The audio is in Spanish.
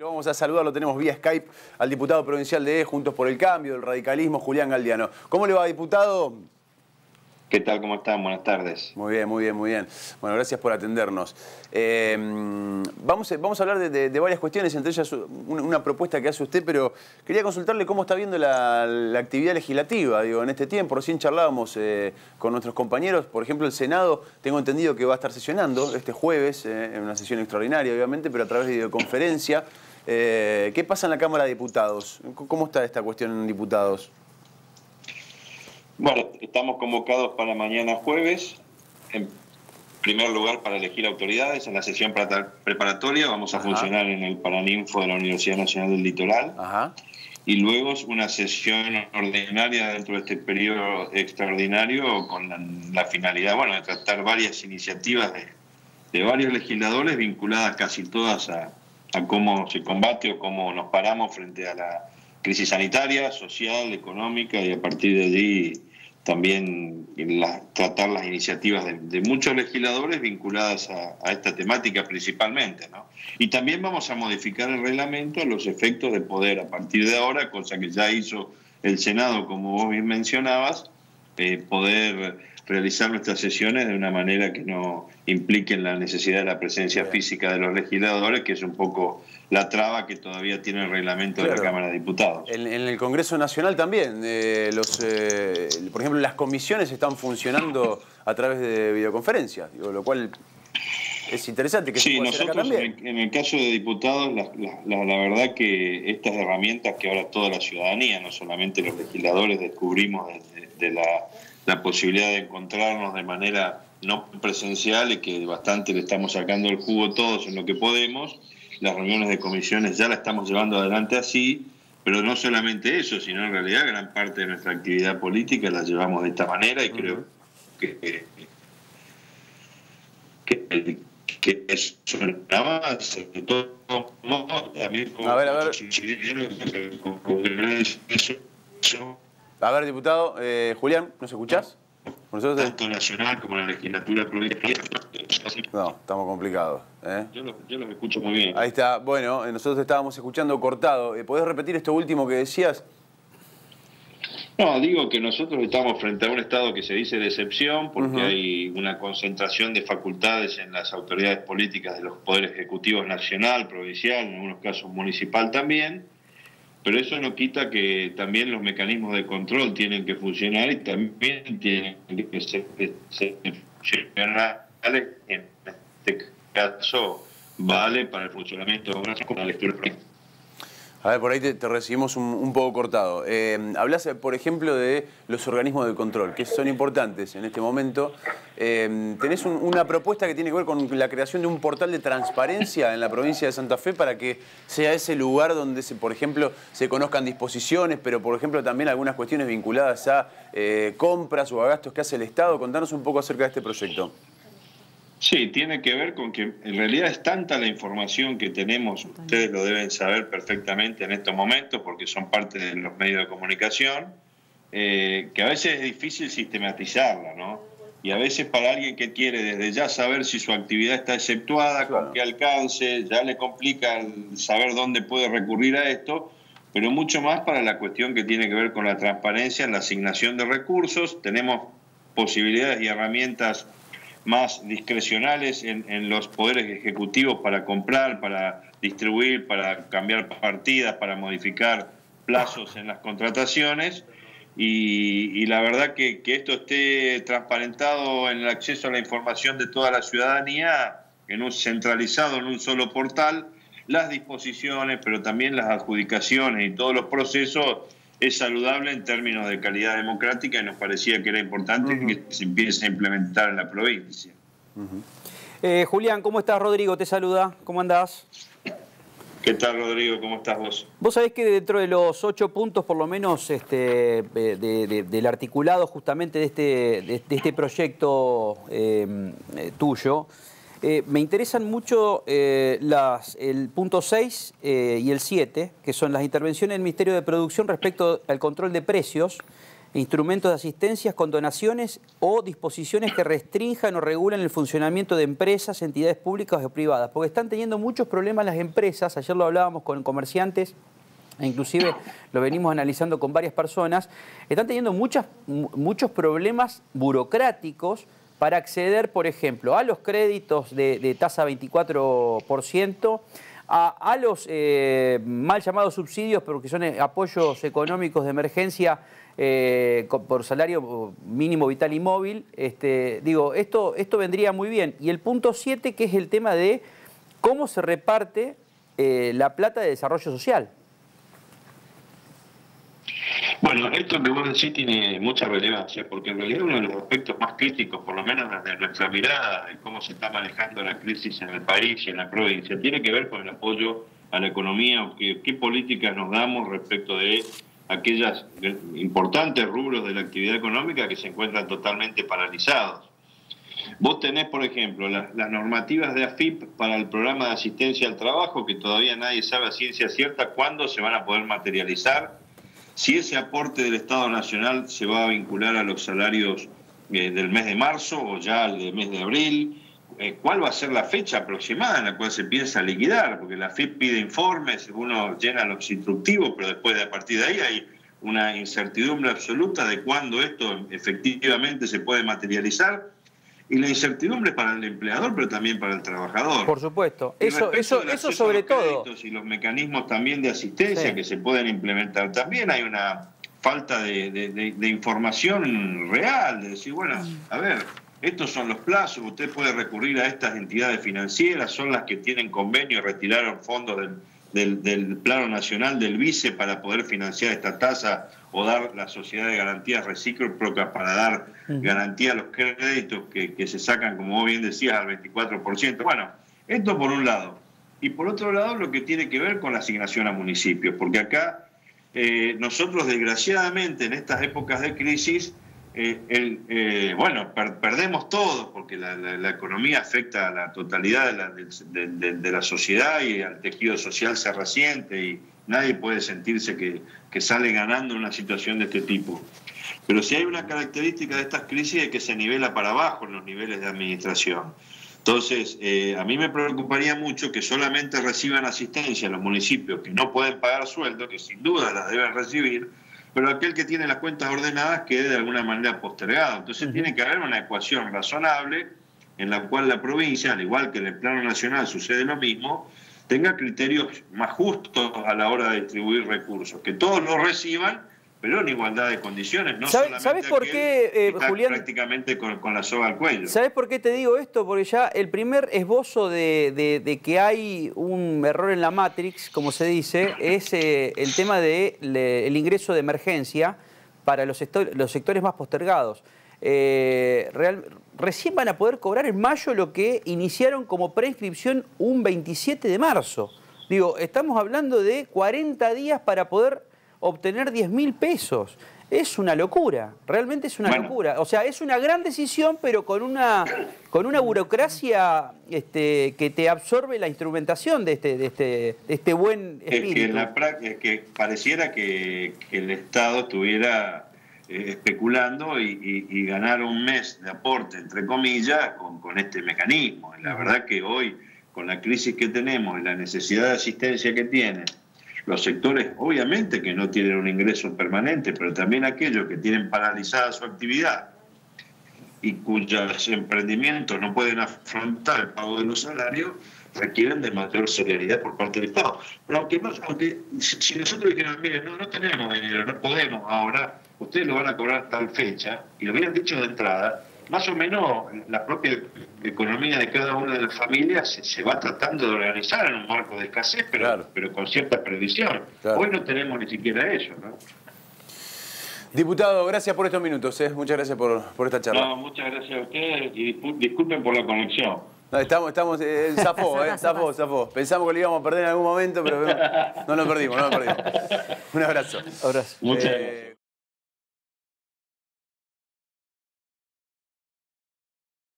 Lo vamos a saludar, lo tenemos vía Skype al diputado provincial de Juntos por el Cambio, del radicalismo, Julián Galdiano. ¿Cómo le va, diputado? ¿Qué tal? ¿Cómo están? Buenas tardes. Muy bien, muy bien, muy bien. Bueno, gracias por atendernos. Eh, vamos, a, vamos a hablar de, varias cuestiones, entre ellas una, propuesta que hace usted, pero quería consultarle cómo está viendo la, actividad legislativa, digo, en este tiempo. Recién charlábamos eh, con nuestros compañeros, por ejemplo, el Senado, tengo entendido que va a estar sesionando este jueves, eh, en una sesión extraordinaria, obviamente, pero a través de videoconferencia. ¿Qué pasa en la Cámara de Diputados? ¿Cómo está esta cuestión en diputados? Bueno, estamos convocados para mañana jueves. En primer lugar, para elegir autoridades en la sesión preparatoria. Vamos a funcionar en el Paraninfo de la Universidad Nacional del Litoral. Y luego una sesión ordinaria dentro de este periodo extraordinario con la, finalidad, bueno, de tratar varias iniciativas de, varios legisladores vinculadas casi todas a, a cómo se combate o cómo nos paramos frente a la crisis sanitaria, social, económica y a partir de allí también tratar las iniciativas de, muchos legisladores vinculadas a, esta temática principalmente. ¿no? Y también vamos a modificar el reglamento a los efectos de poder a partir de ahora, cosa que ya hizo el Senado, como vos bien mencionabas, eh, poder realizar nuestras sesiones de una manera que no impliquen la necesidad de la presencia física de los legisladores, que es un poco la traba que todavía tiene el reglamento de la Cámara de Diputados. En, el Congreso Nacional también, eh, los, eh, por ejemplo, las comisiones están funcionando a través de videoconferencias, lo cual es interesante que sí, se nosotros también. En, el caso de diputados, la, verdad que estas herramientas que ahora toda la ciudadanía, no solamente los legisladores, descubrimos de la la posibilidad de encontrarnos de manera no presencial y que bastante le estamos sacando el jugo todos en lo que podemos. Las reuniones de comisiones ya la estamos llevando adelante así, pero no solamente eso, sino en realidad gran parte de nuestra actividad política la llevamos de esta manera y creo que, que, que es un avance. Todo, también a ver, a ver. A ver, diputado, eh, Julián, ¿nos escuchás? Nosotros... Tanto nacional como la legislatura provincial. No, estamos complicados. ¿eh? Yo, los, escucho muy bien. Ahí está. Bueno, eh, nosotros estábamos escuchando cortado. ¿Podés repetir esto último que decías? No, digo que nosotros estamos frente a un Estado que se dice de excepción porque hay una concentración de facultades en las autoridades políticas de los poderes ejecutivos nacional, provincial, en algunos casos municipal también pero eso no quita que también los mecanismos de control tienen que funcionar y también tienen que ser, funcionales. En este caso, vale para el funcionamiento de una lectura a ver, por ahí te, recibimos un, poco cortado. Eh, hablas, por ejemplo, de los organismos de control, que son importantes en este momento. Eh, tenés una propuesta que tiene que ver con la creación de un portal de transparencia en la provincia de Santa Fe para que sea ese lugar donde, se, por ejemplo, se conozcan disposiciones, pero, por ejemplo, también algunas cuestiones vinculadas a eh, compras o a gastos que hace el Estado. Contanos un poco acerca de este proyecto. Sí, tiene que ver con que en realidad es tanta la información que tenemos, ustedes lo deben saber perfectamente en estos momentos porque son parte de los medios de comunicación, eh, que a veces es difícil sistematizarla, ¿no? Y a veces para alguien que quiere desde ya saber si su actividad está exceptuada, con qué alcance, ya le complica saber dónde puede recurrir a esto, pero mucho más para la cuestión que tiene que ver con la transparencia en la asignación de recursos. Tenemos posibilidades y herramientas más discrecionales en, los poderes ejecutivos para comprar, para distribuir, para cambiar partidas, para modificar plazos en las contrataciones. Y, la verdad que, que, esto esté transparentado en el acceso a la información de toda la ciudadanía, en un centralizado en un solo portal, las disposiciones, pero también las adjudicaciones y todos los procesos es saludable en términos de calidad democrática y nos parecía que era importante que se empiece a implementar en la provincia. Eh, Julián, ¿cómo estás? Rodrigo te saluda. ¿Cómo andás? ¿Qué tal, Rodrigo? ¿Cómo estás vos? Vos sabés que dentro de los ocho puntos, por lo menos, este, del articulado justamente de este, de, este proyecto eh, eh, tuyo, eh, me interesan mucho eh, el punto 6 eh, y el 7, que son las intervenciones del Ministerio de Producción respecto al control de precios instrumentos de asistencia con donaciones o disposiciones que restrinjan o regulen el funcionamiento de empresas, entidades públicas o privadas, porque están teniendo muchos problemas las empresas, ayer lo hablábamos con comerciantes, e inclusive lo venimos analizando con varias personas, están teniendo muchos problemas burocráticos para acceder, por ejemplo, a los créditos de, tasa 24%, a, los eh, mal llamados subsidios, porque son eh, apoyos económicos de emergencia eh, por salario mínimo vital y móvil. Este, digo, esto, esto vendría muy bien. Y el punto 7, que es el tema de cómo se reparte la plata de desarrollo social. Bueno, esto que vos decís tiene mucha relevancia, porque en realidad uno de los aspectos más críticos, por lo menos desde nuestra mirada de cómo se está manejando la crisis en el país y en la provincia, tiene que ver con el apoyo a la economía, qué políticas nos damos respecto de aquellas importantes rubros de la actividad económica que se encuentran totalmente paralizados. Vos tenés, por ejemplo, las, las, normativas de AFIP para el programa de asistencia al trabajo, que todavía nadie sabe a ciencia cierta cuándo se van a poder materializar si ese aporte del Estado Nacional se va a vincular a los salarios eh, del mes de marzo o ya al del mes de abril, eh, cuál va a ser la fecha aproximada en la cual se piensa liquidar, porque la FIP pide informes, uno llena los instructivos, pero después de a partir de ahí hay una incertidumbre absoluta de cuándo esto efectivamente se puede materializar y la incertidumbre para el empleador, pero también para el trabajador. Por supuesto, eso, eso, eso sobre todo. Y los mecanismos también de asistencia que se pueden implementar. También hay una falta de, información real, de decir, bueno, a ver, estos son los plazos, usted puede recurrir a estas entidades financieras, son las que tienen convenio y retiraron fondos del del, plano nacional del vice para poder financiar esta tasa o dar la sociedad de garantías recíprocas para dar garantía a los créditos que, se sacan, como vos bien decías, al 24%. Bueno, esto por un lado. Y por otro lado, lo que tiene que ver con la asignación a municipios, porque acá eh, nosotros, desgraciadamente, en estas épocas de crisis, eh, eh, bueno, perdemos todo porque la, economía afecta a la totalidad de la, sociedad y al tejido social se resiente y nadie puede sentirse que, sale ganando en una situación de este tipo. Pero si hay una característica de estas crisis es que se nivela para abajo en los niveles de administración. Entonces, eh, a mí me preocuparía mucho que solamente reciban asistencia los municipios que no pueden pagar sueldo, que sin duda las deben recibir, pero aquel que tiene las cuentas ordenadas quede de alguna manera postergado. Entonces tiene que haber una ecuación razonable en la cual la provincia, al igual que en el plano nacional sucede lo mismo, tenga criterios más justos a la hora de distribuir recursos, que todos los reciban pero en igualdad de condiciones, no ¿Sabes por qué, eh, Julián? Prácticamente con, la soga al cuello. ¿Sabes por qué te digo esto? Porque ya el primer esbozo de, que hay un error en la Matrix, como se dice, es eh, el tema del ingreso de emergencia para los, los sectores más postergados. Eh, recién van a poder cobrar en mayo lo que iniciaron como preinscripción un 27 de marzo. Digo, estamos hablando de 40 días para poder obtener 10 mil pesos. Es una locura, realmente es una locura. O sea, es una gran decisión, pero con una, con una burocracia este, que te absorbe la instrumentación de este, de este, este buen espíritu. Es que, en la práctica, que pareciera que, el Estado estuviera eh, especulando y, ganar un mes de aporte, entre comillas, con, con este mecanismo. La verdad que hoy, con la crisis que tenemos y la necesidad de asistencia que tienen, los sectores obviamente que no tienen un ingreso permanente, pero también aquellos que tienen paralizada su actividad y cuyos emprendimientos no pueden afrontar el pago de los salarios, requieren de mayor celeridad por parte del Estado. Pero aunque, si nosotros dijéramos, mire, no, no tenemos dinero, no podemos ahora, ustedes lo van a cobrar tal fecha, y lo hubieran dicho de entrada, más o menos la propia economía de cada una de las familias se, va tratando de organizar en un marco de escasez, pero, pero con cierta previsión. Hoy no tenemos ni siquiera eso, ¿no? Diputado, gracias por estos minutos, ¿eh? muchas gracias por, por, esta charla. No, muchas gracias a ustedes y disculpen por la conexión. No, estamos, estamos, eh, zafó, eh, zafó, zafó. Pensamos que lo íbamos a perder en algún momento, pero no lo perdimos, no lo perdimos. Un abrazo. abrazo. Muchas eh, gracias.